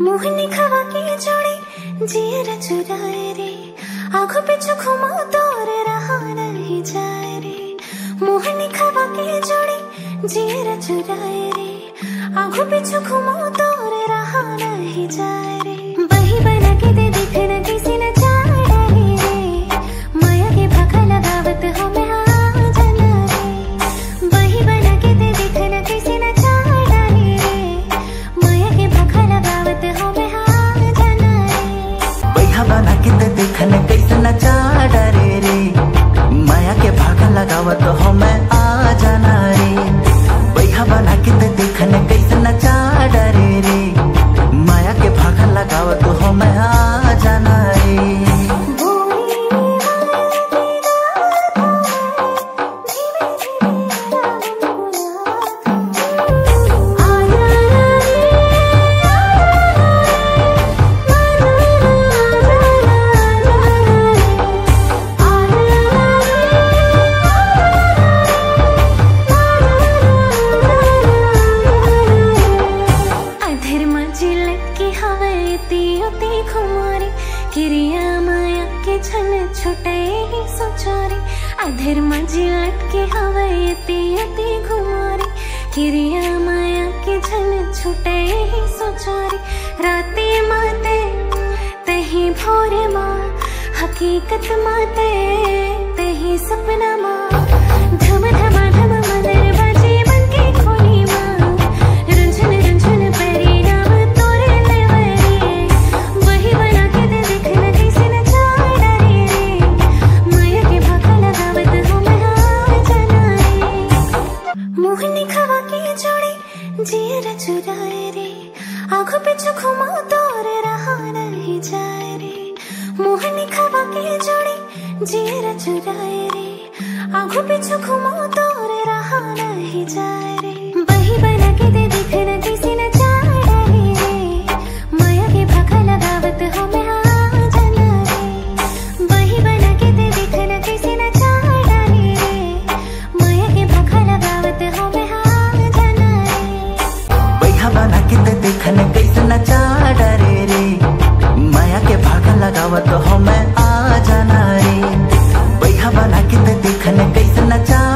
মোহিনী খাওয়া কে জোড়ে জিয়ের চুরায় রে আঁখো পিছু ঘুমা তোর রাহা রহি যায় রে মোহিনী খাওয়া কে জোড়ে জিয়ের চুরায় রে আঁখো পিছু ঘুমা তোর রাহা রহি যায় রে ते देखन कैसन चाड़ा रे रे। माया के भागा लगावत हो मैं किरिया माया के छन छुटे ही सोचारी। अधर्म जिलट की हवती उती खुमारी किरिया माया के छन छुटे ही सोचारी। राते माते, तही भोर माँ, हकीकत माते, तही सपना माँ। धम धमा খাওয়া কে জড়ে জিয়ের চুরায় রে আগ পিছু ক্ষমা তোর রাহা রহি যায় রে মোহনি খাওয়া কে জড়ে জিয়ের চুরায় রে আগ পিছু ক্ষমা তোর রাহা রহি যায় রে किते देखन कैसन चाड़ रे रे। माया के भाग लगाव तो हमें आ जाना रे। बैहा बना किते देखन कैसन चाड़